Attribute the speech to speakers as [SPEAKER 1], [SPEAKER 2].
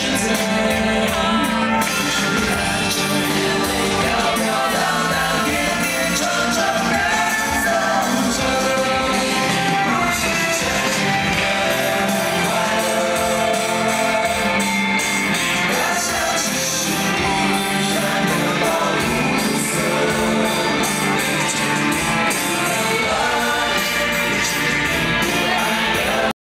[SPEAKER 1] passions